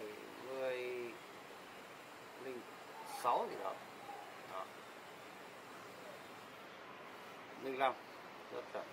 bảy mười linh sáu gì đó đó. Linh năm rất chậm